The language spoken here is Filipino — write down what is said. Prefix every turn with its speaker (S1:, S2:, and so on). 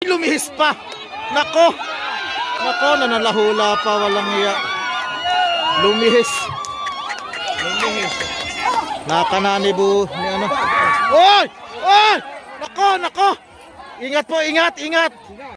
S1: Lumihis pa. Nako. Nako, nanalahula pa. Walang iya. Lumihis. Lumihis. Nakanani bu. Ni ano. Oy! Oy! Nako, nako. Ingat po, ingat, ingat.